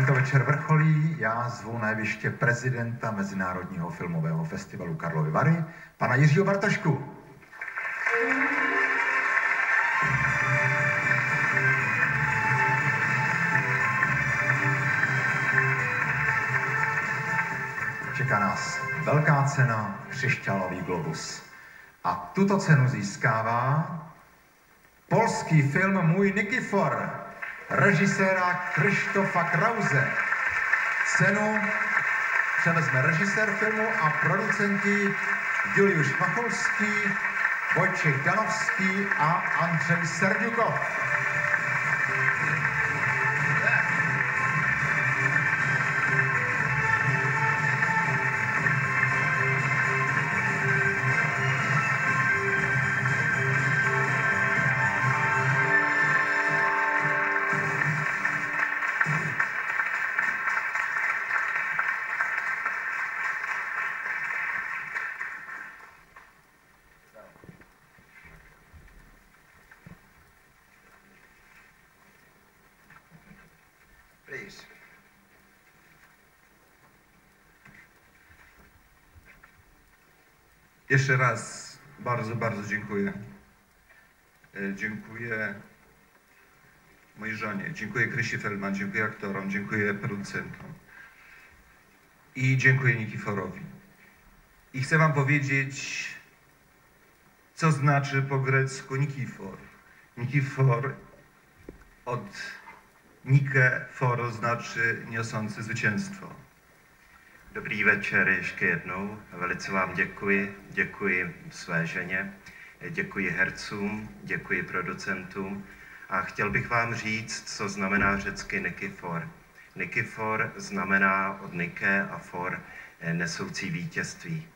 Tento večer vrcholí, já zvu na jeviště prezidenta Mezinárodního filmového festivalu Karlovy Vary, pana Jiřího Bartošku. Čeká nás velká cena Křišťálový globus. A tuto cenu získává polský film Můj Nikifor, režiséra Krištofa Krause. Cenu převezme režisér filmu a producenti Juliusz Macholský, Vojček Danovský a Andřej Serdiukov. Jeszcze raz bardzo, bardzo dziękuję. E, Dziękuję mojej żonie, dziękuję Krysi Feldman, dziękuję aktorom, dziękuję producentom i dziękuję Nikiforowi. I chcę wam powiedzieć, co znaczy po grecku Nikifor. Nikifor od Nike foro znaczy niosący zwycięstwo. Dobrý večer ještě jednou. Velice vám děkuji. Děkuji své ženě, děkuji hercům, děkuji producentům a chtěl bych vám říct, co znamená řecky Nikifor. Nikifor znamená od Nike a for nesoucí vítězství.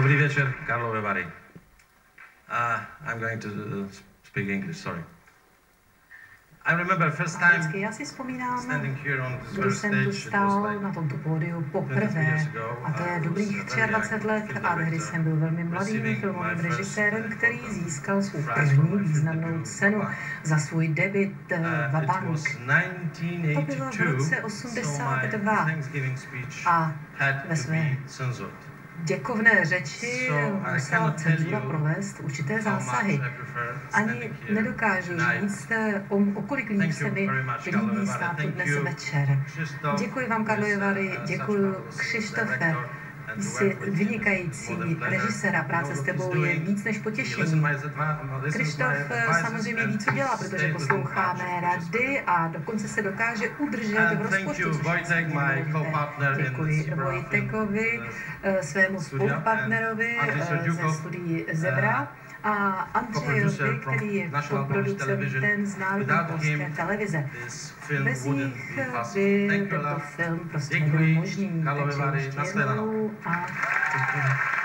Dobrý večer, Karlové Vary. Uh, I'm going to uh, speak English, sorry. I remember first time Anglicky. Já si vzpomínám, standing here on this když jsem tu stál na tomto pódiu 23 poprvé. A to je dobrých a very 23 let a tehdy jsem byl velmi mladým filmovým režisérem, uh, který získal svou první významnou cenu Vabank. za svůj debut uh, Uh, Vabank. was To bylo v 1982, roce so my 82. Thanksgiving speech A ve své. Děkovné řeči musela cenzura you určité zásahy. Ani nedokážu říct, eh, o, o kolik Thank se mi líbí Karlovy Vary. stát tu Thank dnes večer. Děkuji vám, Karlovy is, uh, Vary, such děkuji Křištofe. Jsi vynikající more than pleasure. režisér a práce s tebou je víc než potěšení. Krištof eh, samozřejmě ví, co dělá, protože stays within poslouchá budget, mé which is rady a dokonce se dokáže udržet v rozpočtu. Děkuji Vojtekovi, eh, svému studia, spolupartnerovi eh, ze studií Zebra a Andřejovi, co-producer from který je spoluproducentem Television. z Národní televize. Bez nich by tento film prostě Děkuji, nebyl možný. Karlovy Takže Vary, ještě jednou a děkuji.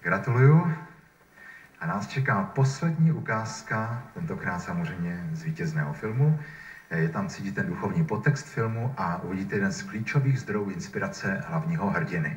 Gratuluju. A nás čeká poslední ukázka, tentokrát samozřejmě z vítězného filmu. Je tam cítit ten duchovní podtext filmu a uvidíte jeden z klíčových zdrojů inspirace hlavního hrdiny.